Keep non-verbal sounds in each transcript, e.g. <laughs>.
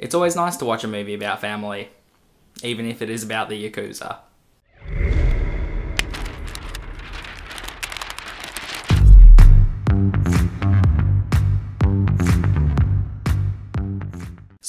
It's always nice to watch a movie about family, even if it is about the Yakuza.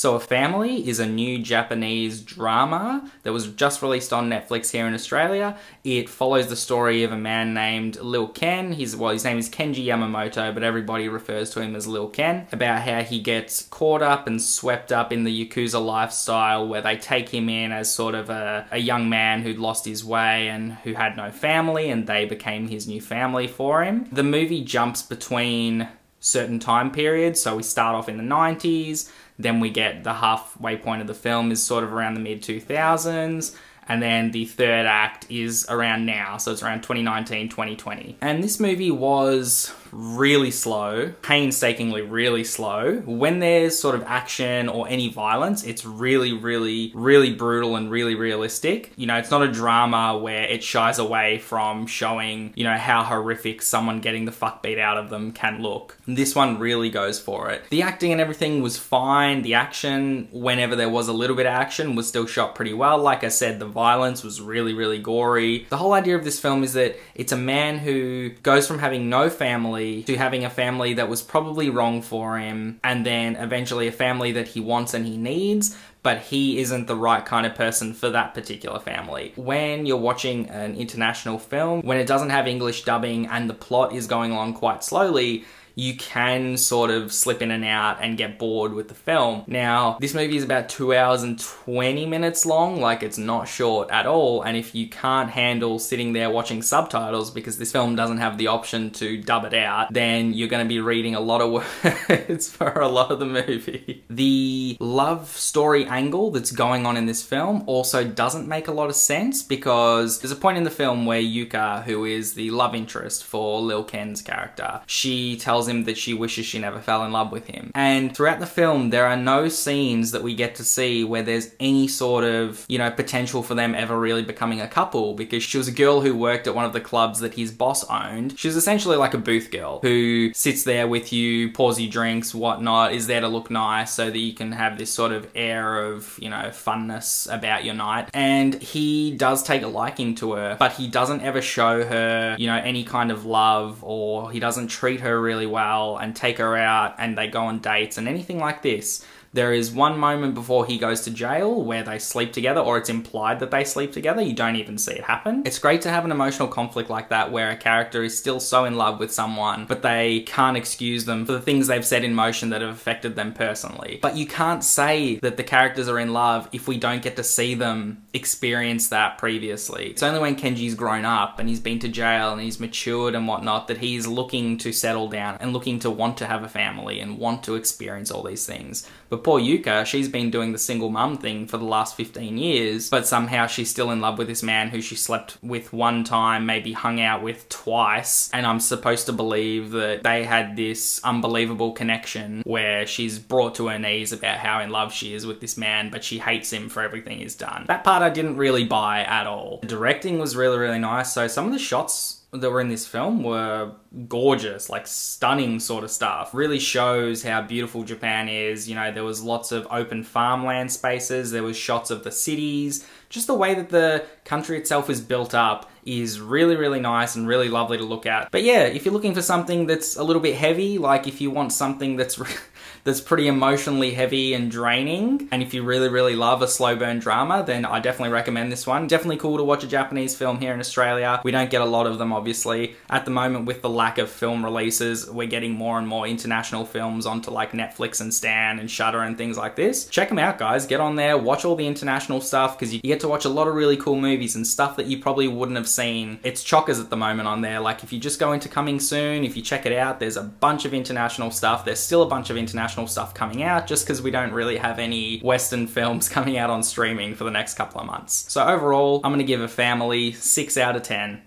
So, A Family is a new Japanese drama that was just released on Netflix here in Australia. It follows the story of a man named Lil Ken. His well, his name is Kenji Yamamoto, but everybody refers to him as Lil Ken. About how he gets caught up and swept up in the Yakuza lifestyle, where they take him in as sort of a, a young man who'd lost his way and who had no family, and they became his new family for him. The movie jumps between certain time periods. So we start off in the 90s, then we get the halfway point of the film is sort of around the mid 2000s. And then the third act is around now, so it's around 2019, 2020. And this movie was really slow, painstakingly really slow. When there's sort of action or any violence, it's really, really, really brutal and really realistic. You know, it's not a drama where it shies away from showing, you know, how horrific someone getting the fuck beat out of them can look. This one really goes for it. The acting and everything was fine. The action, whenever there was a little bit of action, was still shot pretty well. Like I said, the violence was really, really gory. The whole idea of this film is that it's a man who goes from having no family family to having a family that was probably wrong for him, and then eventually a family that he wants and he needs, but he isn't the right kind of person for that particular family. When you're watching an international film, when it doesn't have English dubbing and the plot is going along quite slowly, you can sort of slip in and out and get bored with the film. Now, this movie is about two hours and 20 minutes long, like it's not short at all. And if you can't handle sitting there watching subtitles because this film doesn't have the option to dub it out, then you're going to be reading a lot of <laughs> words for a lot of the movie. The love story angle that's going on in this film also doesn't make a lot of sense because there's a point in the film where Yuka, who is the love interest for Lil Ken's character, she tells tells him that she wishes she never fell in love with him. And throughout the film, there are no scenes that we get to see where there's any sort of, you know, potential for them ever really becoming a couple because she was a girl who worked at one of the clubs that his boss owned. She was essentially like a booth girl who sits there with you, pours you drinks, whatnot, is there to look nice so that you can have this sort of air of, you know, funness about your night. And he does take a liking to her, but he doesn't ever show her, you know, any kind of love or he doesn't treat her really well and take her out and they go on dates and anything like this. There is one moment before he goes to jail where they sleep together, or it's implied that they sleep together. You don't even see it happen. It's great to have an emotional conflict like that where a character is still so in love with someone, but they can't excuse them for the things they've set in motion that have affected them personally. But you can't say that the characters are in love if we don't get to see them experience that previously. It's only when Kenji's grown up and he's been to jail and he's matured and whatnot that he's looking to settle down and looking to want to have a family and want to experience all these things. But poor Yuka, she's been doing the single mum thing for the last 15 years, but somehow she's still in love with this man who she slept with one time, maybe hung out with twice, and I'm supposed to believe that they had this unbelievable connection where she's brought to her knees about how in love she is with this man, but she hates him for everything he's done. That part I didn't really buy at all. The directing was really, really nice, so some of the shots that were in this film were gorgeous, like stunning sort of stuff. Really shows how beautiful Japan is. You know, there was lots of open farmland spaces, there was shots of the cities. Just the way that the country itself is built up is really, really nice and really lovely to look at. But yeah, if you're looking for something that's a little bit heavy, like if you want something that's <laughs> that's pretty emotionally heavy and draining. And if you really, really love a slow burn drama, then I definitely recommend this one. Definitely cool to watch a Japanese film here in Australia. We don't get a lot of them, obviously. At the moment, with the lack of film releases, we're getting more and more international films onto like Netflix and Stan and Shudder and things like this. Check them out, guys. Get on there, watch all the international stuff because you get to watch a lot of really cool movies and stuff that you probably wouldn't have seen. It's chockers at the moment on there. Like if you just go into coming soon, if you check it out, there's a bunch of international stuff. There's still a bunch of international stuff coming out just because we don't really have any Western <laughs> films coming out on streaming for the next couple of months. So overall, I'm gonna give a family 6 out of 10.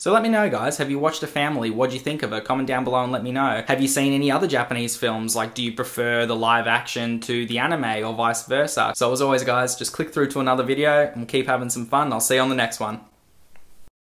So let me know guys, have you watched A Family? What do you think of it? Comment down below and let me know. Have you seen any other Japanese films? Like do you prefer the live action to the anime or vice versa? So as always guys, just click through to another video and we'll keep having some fun. I'll see you on the next one.